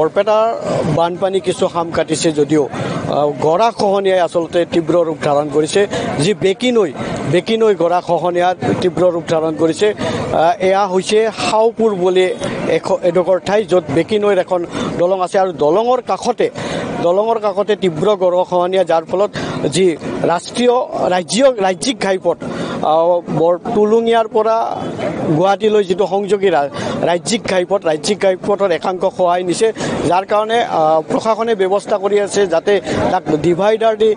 বৰপেটাৰ বানপানী কিছু সাম কাটিছে যদিও আহ, গৰা খহনীয়াই আচলতে তীব্ৰ ৰূপ ধাৰণ কৰিছে। যি বেকী নৈ বেকী নৈ গৰা খহনীয়াত তীব্ৰ ৰূপ ধাৰণ কৰিছে। এয়া হৈছে হাওপুৰ বুলি এখ এডোখৰ ঠাই য'ত বেকী নৈৰ এখন দলং আছে আৰু দলঙৰ কাষতে দলঙৰ কাষতে তীব্ৰ গৰাখহনীয়া যাৰ ফলত যি ৰাষ্ট্ৰীয় ৰাজ্যিক ৰাজ্যিক ঘাইপথ টুলুঙীয়াৰ পৰা গুৱাহাটীলৈ যিটো সংযোগী ৰাজ্যিক ঘাইপথ ৰাজ্যিক ঘাইপথৰ একাংশ সহায় নিছে। যাৰ কাৰণে প্ৰশাসনে ব্যৱস্থা কৰি আছে যাতে তাক ডিভাইডাৰ দি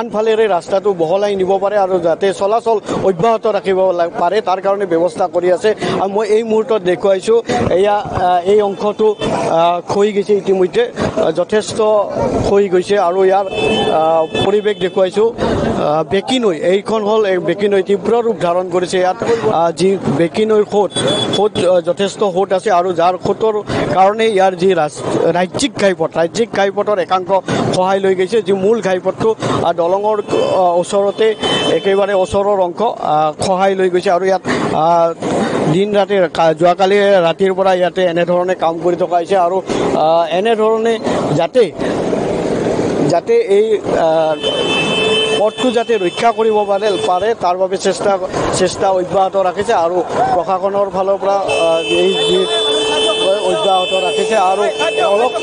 আনফালেৰে ৰাস্তাটো বহলাই নিব পাৰে আৰু যাতে চলাচল অব্যাহত ৰাখিব পাৰে। তাৰ কাৰণে ব্যৱস্থা কৰি আছে। আৰু মই এই মুহূৰ্তত দেখুৱাইছোঁ এয়া এই অংশটো খহি গৈছে ইতিমধ্যে যথেষ্ট খহি গৈছে আৰু ইয়াৰ পৰিৱেশ দেখুৱাইছোঁ। বেকী নৈ এইখন হ'ল বেকী নৈ তীব্ৰ ৰূপ ধাৰণ কৰিছে। ইয়াত যি বেকী নৈৰ সোঁত সোঁত যথেষ্ট সোঁত আছে আৰু যাৰ সোঁতৰ কাৰণে ইয়াৰ যি ৰাজ- ৰাজ্যিক ঘাইপথ ৰাজ্যিক ঘাইপথৰ একাংশ সহায় লৈ গৈছে। যি মূল ঘাইপথটো দলঙৰ ওচৰতে একেবাৰে ওচৰৰ অংশ সহায় লৈ গৈছে আৰু ইয়াত দিন ৰাতি যোৱাকালি ৰাতিৰ পৰা ইয়াতে এনেধৰণে কাম কৰি থকা হৈছে আৰু এনেধৰণে যাতে যাতে এই পথটো যাতে ৰক্ষা কৰিব পাৰে পাৰে তাৰ বাবে চেষ্টা চেষ্টা অব্যাহত ৰাখিছে আৰু প্ৰশাসনৰ ফালৰ পৰা এই অব্যাহত ৰাখিছে আৰু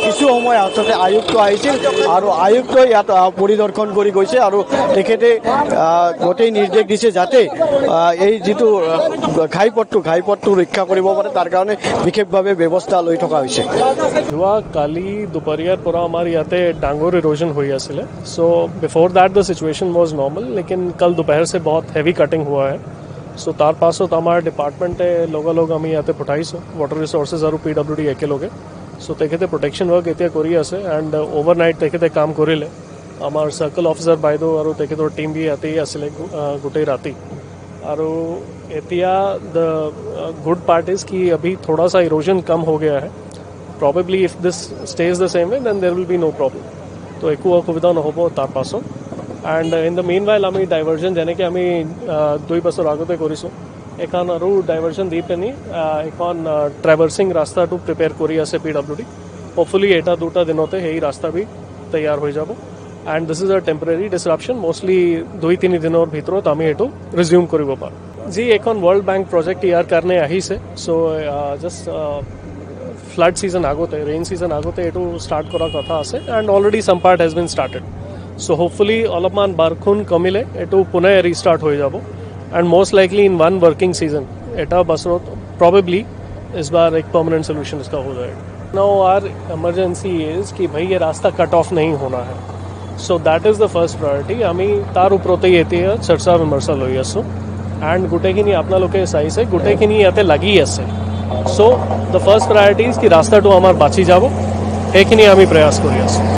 কিছু সময় আচলতে আয়ুক্ত আহিছিল আৰু আয়ুক্তই ইয়াত পৰিদৰ্শন কৰি গৈছে আৰু তেখেতে গোটেই নিৰ্দেশ দিছে যাতে এই যিটো ঘাইপথটো ঘাইপথটো ৰক্ষা কৰিব পাৰে তাৰ কাৰণে বিশেষভাৱে ব্যৱস্থা লৈ থকা হৈছে। যোৱা কালি দুপৰীয়াৰ পৰা আমাৰ ইয়াতে ডাঙৰ ইৰোজন হৈ আছিলে। So' before that the situation was normal লেকিন কাল দুপৰীয়াৰ বহুত হেভি কাটিং হোৱা হয় চ' তাৰ পাছত আমাৰ ডিপাৰ্টমেণ্টে লগালগ আমি ইয়াতে পঠাইছোঁ ৱাটাৰ ৰিচৰ্চেছ আৰু পি ডাব্লিউ ডি একেলগে চ' তেখেতে প্ৰটেকশ্যন ৱৰ্ক এতিয়া কৰি আছে এণ্ড অ'ভাৰ নাইট তেখেতে কাম কৰিলে আমাৰ চাৰ্কল অফিচাৰ বাইদেউ আৰু তেখেতৰ টিম বি ইয়াতেই আছিলে গোটেই ৰাতি আৰু এতিয়া দ্য গুড পাৰ্ট ইজ কি অভি থোৰা চা ইৰোজন কম হৈ গা হে probably if this stage the same way then there will be no' problem তো একো অসুবিধা নহ'ব তাৰ পাছত and in the main while আমি ডাইভাৰ্জন যেনেকৈ আমি দুই বছৰ আগতে কৰিছোঁ এখন আৰু ডাইভাৰ্জন দি পিনি এখন ট্ৰেভাৰ্চিং ৰাস্তাটো প্ৰিপেয়াৰ কৰি আছে পি ডাব্লিউ ডি হোপফুলি এটা দুটা দিনতে সেই ৰাস্তা বি তৈয়াৰ হৈ যাব and this is a temporary disruption mostly দুই তিনি দিনৰ ভিতৰত আমি এইটো ৰিজিউম কৰিব পাৰোঁ যি এখন ৱৰ্ল্ড বেংক প্ৰজেক্ট ইয়াৰ কাৰণে আহিছে চ' জাষ্ট ফ্লাড ছিজন আগতে ৰেইন ছিজন আগতে এইটো ষ্টাৰ্ট কৰাৰ কথা আছে and already some part has been started so' hopefully অলপমান বৰষুণ কমিলে এইটো পুনে ৰিষ্টাৰ্ট হৈ যাব and most likely in one working season एटा बस रो तो प्रॉबेबली इस बार एक परमानेंट सोल्यूशन इसका हो जाएगा नाउ आर इमरजेंसी इज़ कि भाई ये रास्ता कट ऑफ़ नहीं होना है। So that is the first priority हमें तार ही येते चर्चा विमर्शा की नहीं, अपना गुटेकिनी सही से, गुटे की नहीं याते लगी असे so. The first priority is की रास्ताटू आम्हाला बाची जाओ एक ही नहीं हमें प्रयास करिए